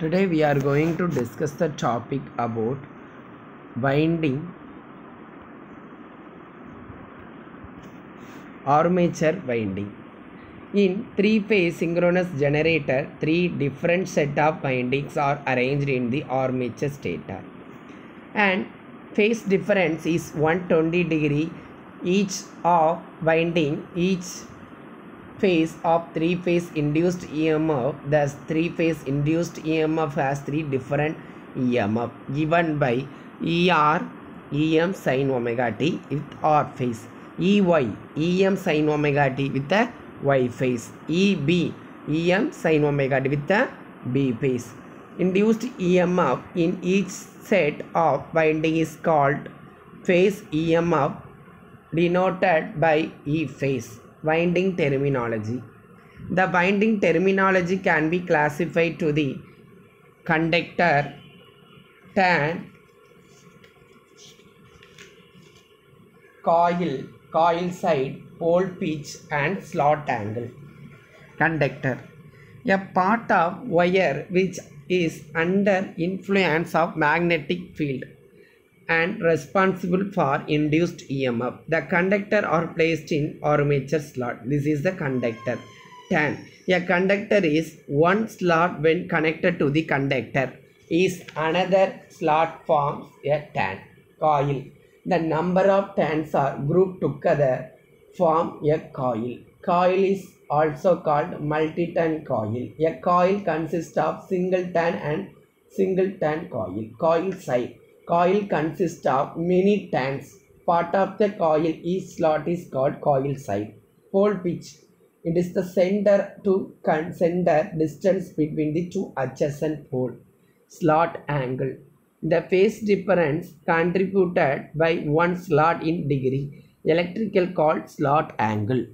Today we are going to discuss the topic about winding armature winding. In three-phase synchronous generator, three different set of windings are arranged in the armature stator. And phase difference is 120 degree each of winding each phase of three phase induced EMF. Thus, three phase induced EMF has three different EMF given by ER, EM sin omega t with R phase, EY, EM sin omega t with the Y phase, EB, EM sin omega t with the B phase. Induced EMF in each set of winding is called phase EMF denoted by E phase winding terminology. The winding terminology can be classified to the conductor, turn, coil, coil side, pole pitch and slot angle. Conductor. A part of wire which is under influence of magnetic field and responsible for induced EMF. The conductor are placed in armature slot. This is the conductor. Turn. A conductor is one slot when connected to the conductor is another slot forms a turn. Coil. The number of turns are grouped together form a coil. Coil is also called multi-turn coil. A coil consists of single turn and single turn coil. Coil side coil consists of many turns. Part of the coil each slot is called coil side. Pole pitch. It is the center to center distance between the two adjacent pole. Slot angle. The phase difference contributed by one slot in degree. Electrical called slot angle.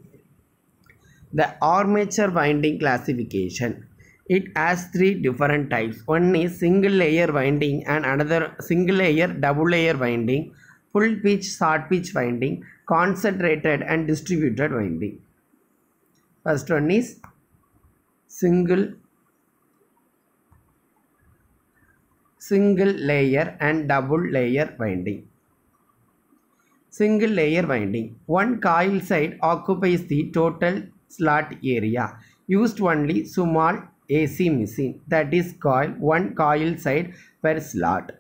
The armature winding classification. It has three different types. One is single layer winding and another single layer double layer winding, full pitch short pitch winding, concentrated and distributed winding. First one is single single layer and double layer winding. Single layer winding. One coil side occupies the total slot area. Used only small AC machine that is coil one coil side per slot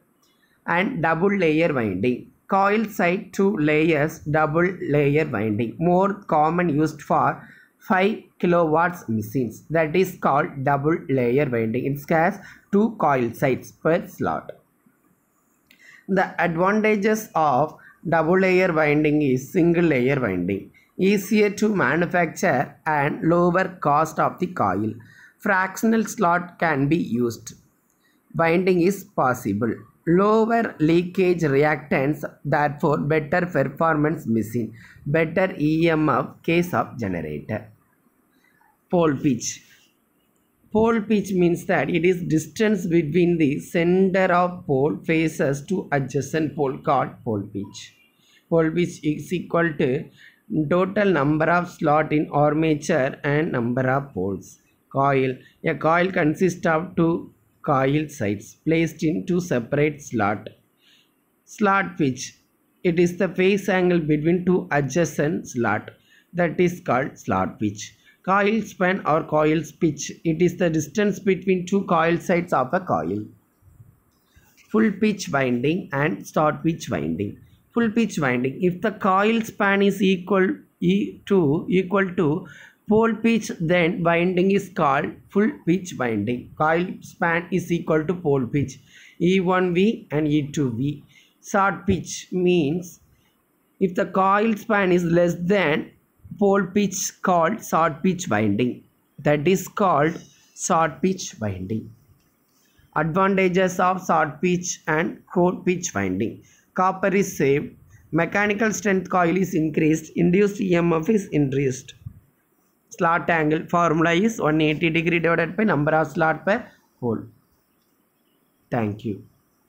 and double layer winding. Coil side two layers double layer winding. More common used for 5 kilowatts machines. That is called double layer winding. It has two coil sides per slot. The advantages of double layer winding is single layer winding. Easier to manufacture and lower cost of the coil fractional slot can be used. Binding is possible. Lower leakage reactance, therefore better performance machine. Better EMF case of generator. Pole pitch. Pole pitch means that it is distance between the center of pole faces to adjacent pole called pole pitch. Pole pitch is equal to total number of slot in armature and number of poles coil. A coil consists of two coil sides placed in two separate slot. Slot pitch. It is the phase angle between two adjacent slot that is called slot pitch. Coil span or coil's pitch. It is the distance between two coil sides of a coil. Full pitch winding and short pitch winding. Full pitch winding. If the coil span is equal e to equal to pole pitch then winding is called full pitch winding. Coil span is equal to pole pitch. E1v and e2v short pitch means if the coil span is less than pole pitch called short pitch winding. That is called short pitch winding. Advantages of short pitch and short pitch winding. Copper is saved. Mechanical strength coil is increased. Induced emf is increased slot angle formula is 180 degree divided by number of slot per hole thank you